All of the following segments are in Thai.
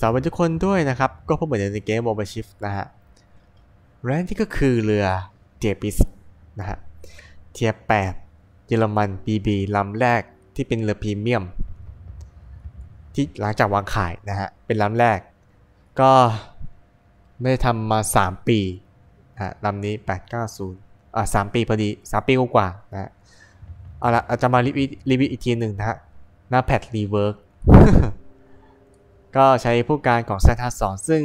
สวัสดีทุกคนด้วยนะครับ ก็พบเหมือนในเกมโมบายชิฟนะฮะแรนที่ก็คือเรือเทียปิสนะฮะเทียแปดเยอรมัน BB ลำแรกที่เป็นเรือพรีเมียม ที่หลังจากวางขายนะฮะเป็นลำแรก ก็ไม่ได้ทำมา 3 ปีนะฮะลำนี้ 890อ่า3ปีพอดี 3 ปีกว่านะฮะเอาละอาจจะมารีวิวรีวิวอีกทีหนึ่งนะฮะหน้า patch rework ก็ใช้ผู้การของ Z 5 2ซึ่ง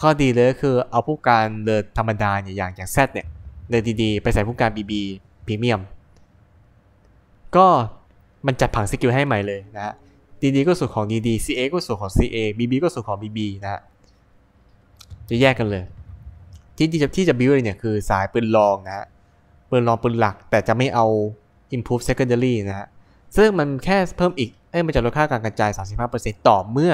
ข้อดีเลยคือเอาผู้การเรือธรรมดาเนี่ยอย่างอย่าง Z เนี่ยเรือดีๆ ไปใส่ผู้การ BB พรีเมียมก็มันจัดผัง skill ให้ใหม่เลยนะฮะ DD ก็ส่วนของ DD CA ก็ส่วนของ CA BB ก็ส่วนของ BB นะฮะจะแยกกันเลย ที่ที่จะที่จะบิวเลยเนี่ยคือสายปืนรองนะฮะปืนรองปืนหลักแต่จะไม่เอา improve secondary นะฮะซึ่งมันแค่เพิ่มอีก เอ้ยมันจะลดค่าการกระจาย 35%ต่อเมื่อ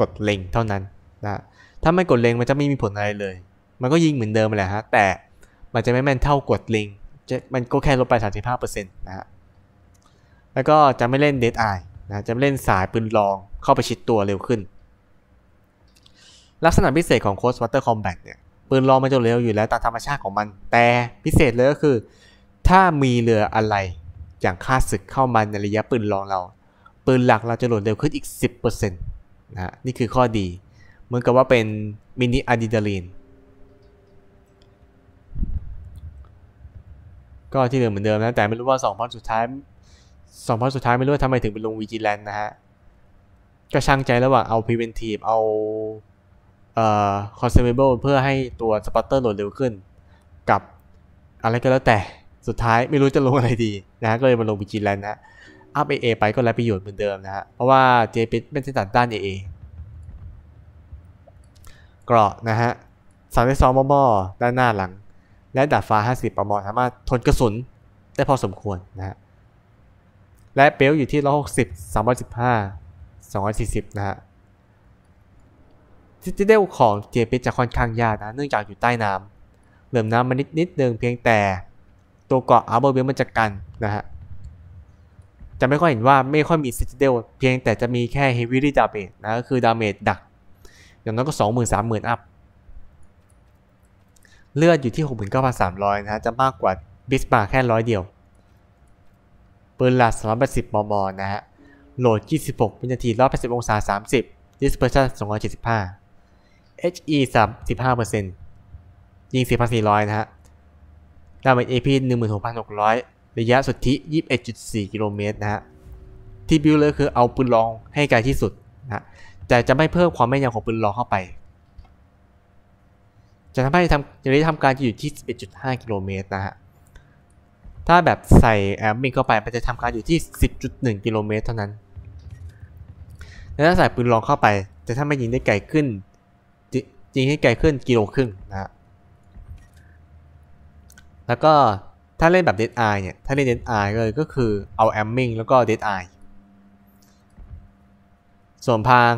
กดเล็งเท่านั้นนะถ้าไม่กดเล็งมันจะไม่มีผลอะไรเลย มันก็ยิงเหมือนเดิมแหละฮะ แต่มันจะไม่แม่นเท่ากดเล็งจะมันก็แค่ลดไป 35%นะฮะ แล้วก็จะไม่เล่น Dead Eye นะจะไม่เล่นสายปืนรองเข้าไปชิดตัวเร็วขึ้น ลักษณะพิเศษของ Close Water Combat เนี่ย ปืนรองมันจะเร็วอยู่แล้วตามธรรมชาติของมัน แต่พิเศษเลยก็คือ ถ้ามีเรืออะไรอย่างข้าศึกเข้ามาในระยะปืนรองเรา ปืนหลักเราจะโหลดเร็วขึ้นอีก 10%นะนี่คือข้อดี เหมือนกับว่าเป็น mini adrenaline ก็ที่เดิมเหมือนเดิมนะ แต่ไม่รู้ว่า2 point สุดท้าย2 point สุดท้ายไม่รู้ว่าทำไมถึงเป็นลง Vigilance นะฮะ ก็ช่างใจระหว่างเอา preventive เอาเอ่อ conservable เพื่อให้ตัว spotter โหลดเร็วขึ้น กับอะไรก็แล้วแต่สุดท้ายไม่รู้จะลงอะไรดีนะฮะก็เลยมาลงวิจิแลนนะฮะ อัพ AA ไปก็ไร้ประโยชน์เหมือนเดิมนะฮะ เพราะว่า j p ไม่ได้ตัดด้าน AA เกราะนะฮะสามได้ซอมมด้านหน้าหลัง และดาดฟ้า 50ประมอสามารถทนกระสุนได้พอสมควรนะฮะ และเปลอยู่ที่ 160 315 240 นะฮะที่ได้ของ j p จะค่อนข้างยากนะ เนื่องจากอยู่ใต้น้ำเหลื่อมน้ำมานิดนิดนึงเพียงแต่ ตัวเกาะอาร์เบอร์เบลมันจะกันนะฮะ จะไม่ค่อยเห็นว่าไม่ค่อยมีซิติเดลเพียงแต่จะมีแค่ heavy damage นะก็คือ damage ดัก อย่างน้อยก็ 20,000 30,000 อัพ เลือดอยู่ที่ 69,300 นะฮะ จะมากกว่าบิสบาแค่ร้อยเดียว ปืนหลัก380มม นะฮะ โหลด 26 วินาที 180 องศา 30 dispersion 275 HE 35%ยิง 4,400 นะฮะ damage AP 16,600 ระยะสุทธิ 21.4 กิโลเมตรนะฮะ ที่บิวเลยคือเอาปืนลองให้ไกลที่สุดนะแต่จะไม่เพิ่มความแม่นยำของปืนลองเข้าไป จะทำให้ทำจะได้ทำการอยู่ที่ 11.5 กิโลเมตรนะฮะ ถ้าแบบใส่แอมมิงเข้าไป มันจะทำการอยู่ที่ 10.1 กิโลเมตรเท่านั้น แล้วถ้าใส่ปืนลองเข้าไป จะทำให้ยิงได้ไกลขึ้นยิงให้ไกลขึ้นกิโลครึ่งนะฮะ แล้วก็ ถ้าเล่นแบบ Dead Eye เนี่ย ถ้าเล่น Dead Eye เลยก็คือเอา Amming แล้วก็ Dead Eye ส่วนพราง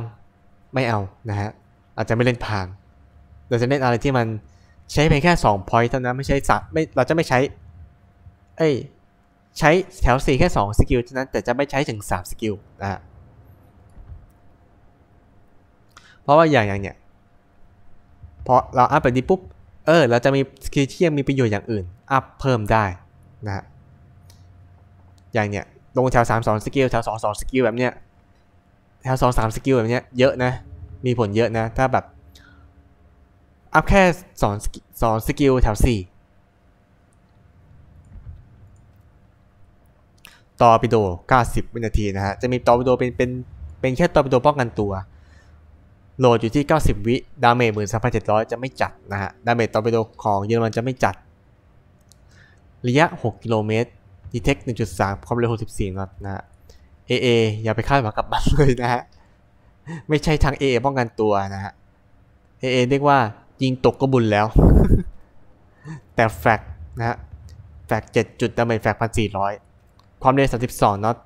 ไม่เอานะฮะ อาจจะไม่เล่นพราง เราจะเล่นอะไรที่มันใช้เพียงแค่2 point เท่านั้นไม่ใช่สัไม่เราจะไม่ใช้ เอ้ย ใช้แถว 4 แค่ 2 skill เท่านั้นแต่จะไม่ใช้ถึง 3 skill นะฮะ เพราะว่าอย่างอย่างเนี่ยพอเราอัพแบบนี้ปุ๊บ เออ เราจะมี skill ที่ยังมีประโยชน์อย่างอื่น อัพเพิ่มได้นะฮะอย่างเนี้ยลงแถว3 2สอง skill แถว2 2สอง skill แบบเนี้ยแถว2 3สาม skill แบบเนี้ยเยอะนะ มีผลเยอะนะ ถ้าแบบ อัพแค่2 2สอง skill แถว4ตอร์ปิโด 90 วินาทีนะฮะ จะมีตอร์ปิโดเป็นเป็นเป็นแค่ตอร์ปิโดป้องกันตัว โหลดอยู่ที่ 90 วิ damage 13,700จะไม่จัดนะฮะ damage ตอร์ปิโดของเยอรมันจะไม่จัด ระยะ 6 กิโลเมตร detect 1.3 ความเร็ว 64 น็อตนะฮะ AA อย่าไปคาดหวังกับมันเลยนะฮะ ไม่ใช่ทาง AA ป้องกันตัวนะฮะ AA เรียกว่ายิงตกก็บุญแล้ว แต่ flak นะฮะ flak 7จุด damage flak 1,400 ความเร็ว 32 น็อต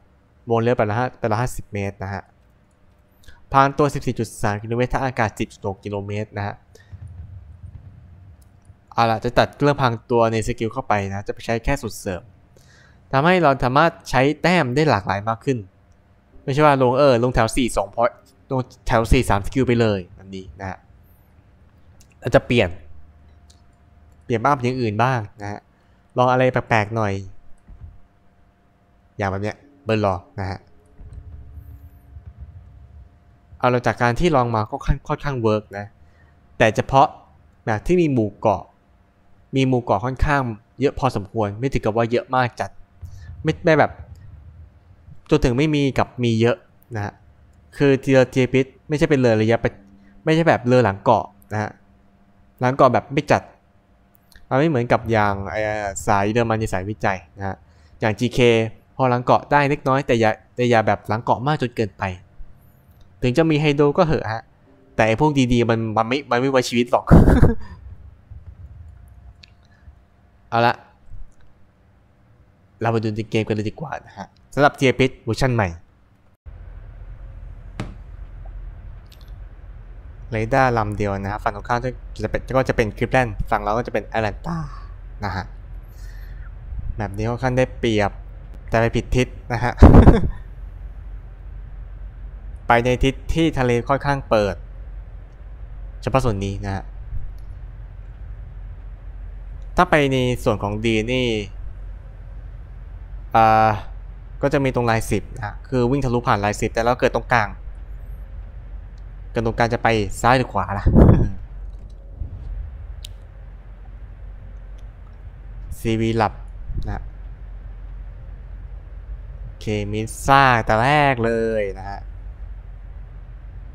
วงเลี้ยวไปละไปละ50 เมตรนะฮะ พรางตัว 14.3 กิโลเมตรทางอากาศ 10.6 กิโลเมตรนะฮะ เอาล่ะจะตัดเรื่องพรางตัวใน skill เข้าไปนะ จะไปใช้แค่ชุดเสริมทำให้เราสามารถใช้แต้มได้หลากหลายมากขึ้น ไม่ใช่ว่าลงเออลงแถว 4 2 point ลงแถว 4 3 skill ไปเลยแบบนี้นะฮะเราจะเปลี่ยน เปลี่ยนบ้างอย่างอื่นบ้างนะฮะลองอะไรแปลกๆหน่อย อย่างแบบเนี้ยเบิร์ลองนะฮะเอาเราจากการที่ลองมาก็ค่อนข้างเวิร์กนะ แต่เฉพาะแบบที่มีหมู่เกาะ มีหมู่เกาะค่อนข้างเยอะพอสมควร ไม่ถึงกับว่าเยอะมากจัด ไม่ไม่แบบจนถึงไม่มีกับมีเยอะนะฮะคือเรือเจปิสไม่ใช่เป็นเรือระยะไปไม่ใช่แบบเรือหลังเกาะนะฮะหลังเกาะแบบไม่จัดมันไม่เหมือนกับอย่างไอ้สายเดิมมันในสายวิจัยนะฮะอย่าง GK พอหลังเกาะได้เล็กน้อยแต่อย่าแต่อย่าแบบหลังเกาะมากจนเกินไป ถึงจะมี hydro ก็เหอะฮะแต่ไอพวก DD มันมันไม่มันไม่ไว้ชีวิตหรอก เอาละ เรามาดูในเกมกันเลยดีกว่านะฮะสำหรับ t ทียพิเวอร์ชันใหม่เรดาร์ลำเดียวนะฮะฝั่งตรงข้ามจะเป็นก็จะเป็นคลีฟแลนด์ฝั่งเราก็จะเป็นแอตแลนตานะฮะแบบนี้ค่อนข้างได้เปรียบ แต่ไปผิดทิศนะฮะ ไปในทิศที่ทะเลค่อนข้างเปิด เฉพาะส่วนนี้นะฮะ ถ้าไปในส่วนของดีนี่อ่าก็จะมีตรงลายสิบนะคือวิ่งทะลุผ่านลายสิบแต่เราเกิดตรงกลางเกิดตรงกลางจะไปซ้ายหรือขวาล่ะ CV หลับนะเคมิซ่าแต่แรกเลยนะฮะ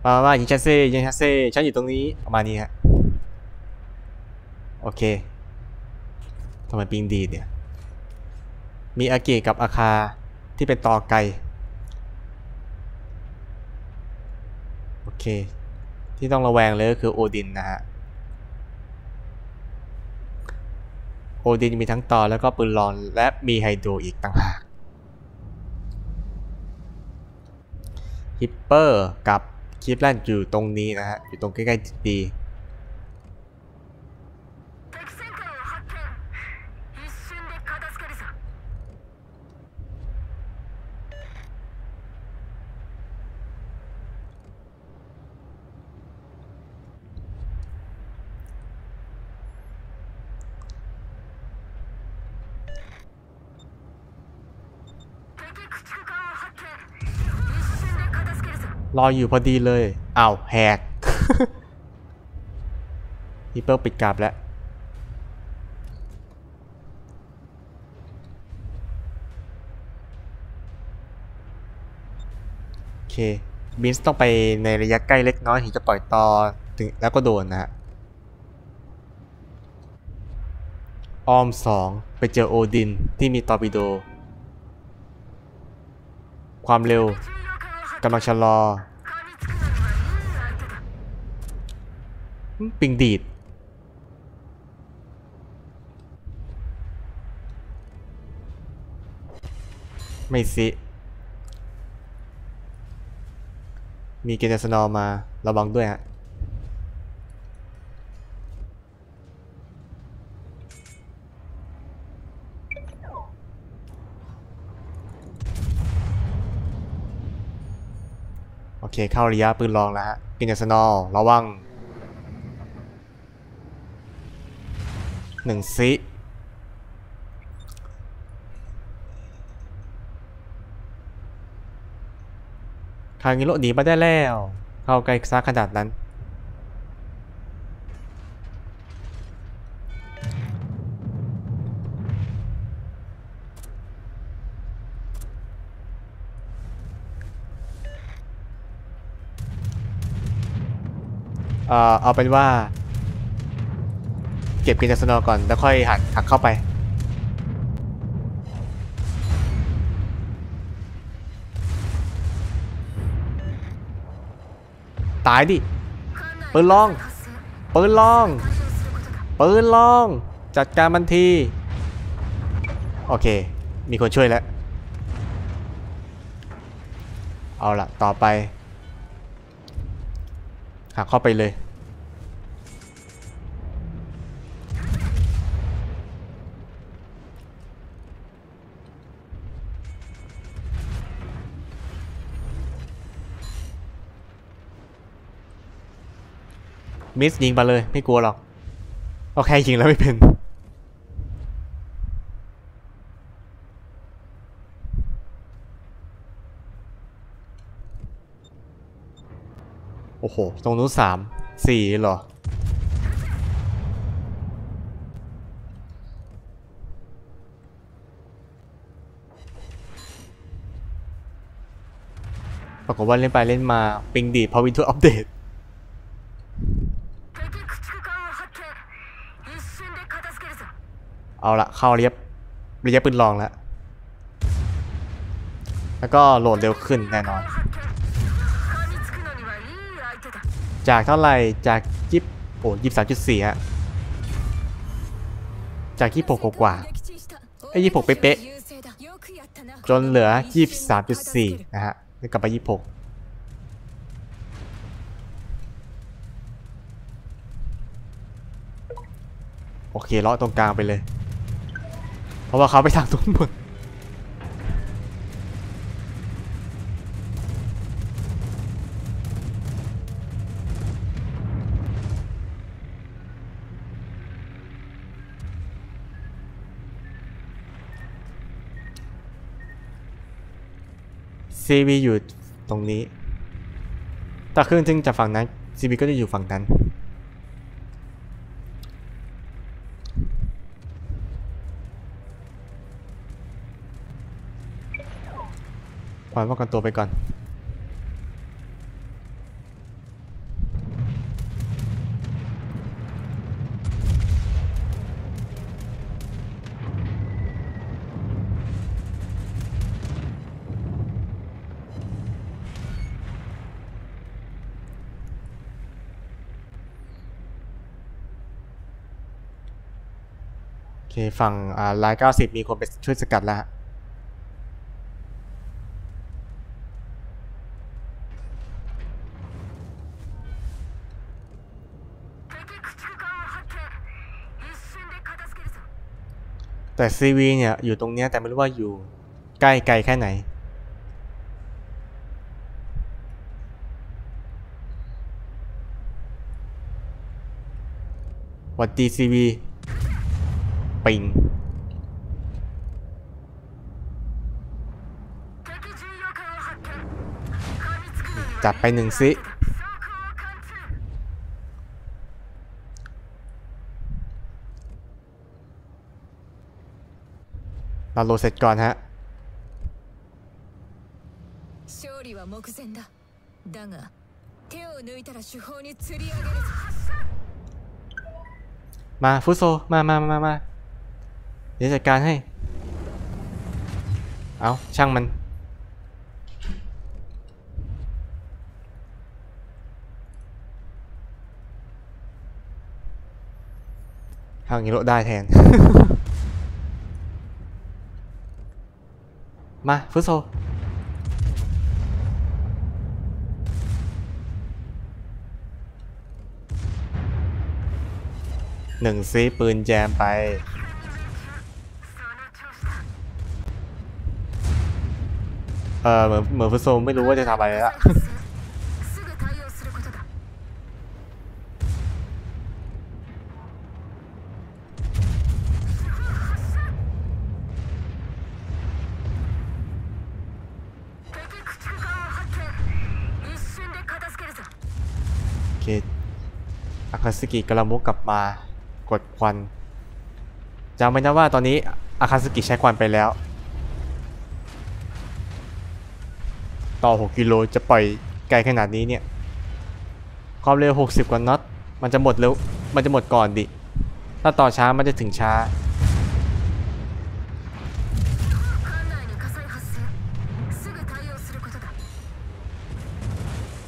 มาว่ายิงชัสเซ่ยิงชัสเซ่ฉันอยู่ตรงนี้ประมาณนี้ฮะโอเค ทำไมปิงดีเนี่ย มีอาเกะกับอาคาที่เป็นตอไกโอเค ที่ต้องระแวงเลยก็คือโอดินนะฮะ โอดินมีทั้งตอแล้วก็ปืนรองและมี hydro อีกต่างหาก ฮิปเปอร์กับคลีฟแลนด์อยู่ตรงนี้นะฮะ อยู่ตรงใกล้ๆดี รออยู่พอดีเลยเอา้าแหกฮิปเปิลปิดกราบแล้ว โอเคบินส์ต้องไปในระยะใกล้เล็กน้อยถึงจะปล่อยต่อถึงแล้วก็โดนนะฮะ ออมสองไปเจอโอดินที่มีตอร์ปิโด ความเร็ว กำลังชะลอ ปิงดีด ไม่สิ มีเกจสนอมา ระวังด้วยฮะ เคเข้าระยะปืนลองแล้วฮะกินสนอลระวังหนึ่งซิคางนี้โลหนีมาได้แล้ว เข้าใกล้ซักขนาดนั้น เออเอาเป็นว่า เก็บกินจักสนอก่อนแล้วค่อยหักหักเข้าไป ตายดิปืนล่องปืนล่องปืนล่อง จัดการมันที โอเค มีคนช่วยแล้ว เอาละต่อไป หักเข้าไปเลยมิสยิงไปเลยไม่กลัวหรอกโอเคยิงแล้วไม่เป็น โอ้โห ตรงนู้นสามสี่เหรอ ปรากฏว่าเล่นไปเล่นมาปิงดีพอวินทูอัปเดตเอาละเข้าเรียบเรียบปืนลองแล้ว แล้วก็โหลดเร็วขึ้นแน่นอน จากเท่าไหร่จากยิบโอ้ยิบสามจุดสี่ฮะจากยี่หกกว่าไอ้ยี่หกเป๊ะๆจนเหลือยี่สามจุดสี่นะฮะกลับไปยี่หกโอเคเลาะตรงกลางไปเลย เพราะว่าเขาไปทางตรงหม ด CV อยู่ตรงนี้ แต่เครื่องจึงจากฝั่งนั้น CV ก็จะอยู่ฝั่งนั้นปล่อยป้องกันตัวไปก่อน คฝั่งไลายเก้าสิบมีคนไปช่วยสกัดแล้วแต่ซีวีเนี่ย อยู่ตรงเนี้ยแต่ไม่รู้ว่าอยู่ใกล้ไกลแค่ไหน วัดดีซีวี ปิง จัดไปหนึ่งซิเราโหลดเสร็จก่อนฮะมาฟุโซ มามามามา เดี๋ยวจัดการให้ เอาช่างมัน ทางนี้โลได้แทน มาฟุตโซหนึ่งซีปืนแจมไป เหมือนเหมือนฟุตโซไม่รู้ว่าจะทำอะไรแล้วคอาคาสกิกำลังมุกกลับมากดควันจำไว้นะว่าตอนนี้อาคาสกิใช้ควันไปแล้ว ต่อ 6 กิโลจะปล่อยไกลขนาดนี้เนี่ย ความเร็ว 60 กว่าน็อต มันจะหมดเร็ว มันจะหมดก่อนดิ ถ้าต่อช้ามันจะถึงช้า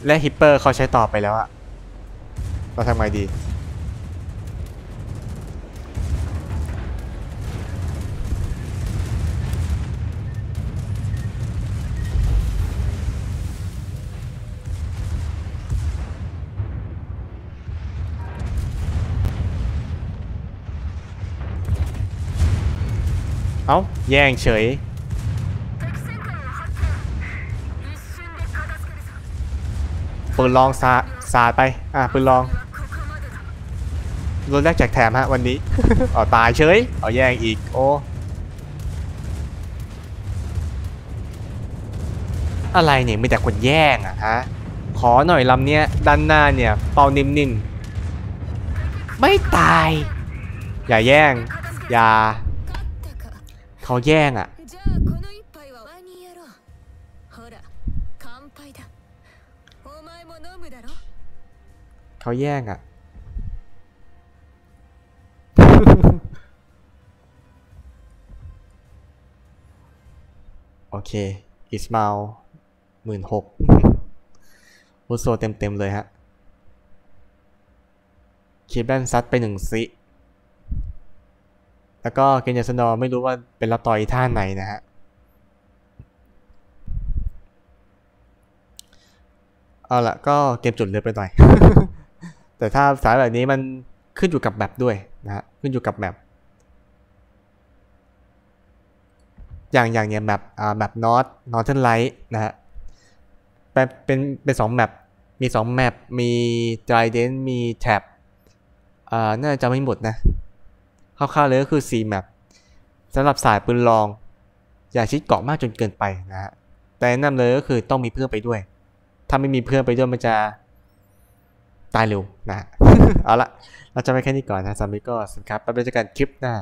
และฮิปเปอร์เขาใช้ต่อไปแล้วอะเราทำไงดี แย่งเฉย ปืนลองสาสาดไป อะปืนลองรุ่นแรกแจกแถมฮะวันนี้อ๋อตายเฉย เอาแย่งอีก โอ้ อะไรเนี่ยมีแต่คนแย่งอะฮะ ขอหน่อยลำเนี้ยด้านหน้าเนี่ย เป่านิ่มๆ ไม่ตาย อย่าแย่ง อย่า เขาแย่งอะ่ะเขาแย่งอะ่ะโอเค อิสมาลหมื่นหกวุโซเต็มเต็มเลยฮะ คิดแบนซัดไปหนึ่งซิ แล้วก็เกนยาสนอไม่รู้ว่าเป็นรับต่อยท่าไหนนะฮะเอาละก็เกมจุดเลือไปหน่อย แต่ถ้าสายแบบนี้มันขึ้นอยู่กับแมปด้วยนะฮะขึ้นอยู่กับแมปอย่างอย่างเนี่ยแมปอ่าแมปนอตนอร์เทนไลท์นะฮะเป็นเป็นเป็นสองแมปมีสองแมปมีไ i เดนมีแท็บอ่าน่าจะไม่หมดนะ คร่าวๆเลยก็คือ4แมปสำหรับสายปืนลอง อย่าชิดเกาะมากจนเกินไปนะฮะแต่แนะนำเลยก็คือต้องมีเพื่อนไปด้วย ถ้าไม่มีเพื่อนไปด้วยมันจะตายเร็วนะเอาละเราจะไปแค่นี้ก่อนนะสำหรับก็สินครับไปเจอกันคลิปหน้า